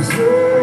Christmas.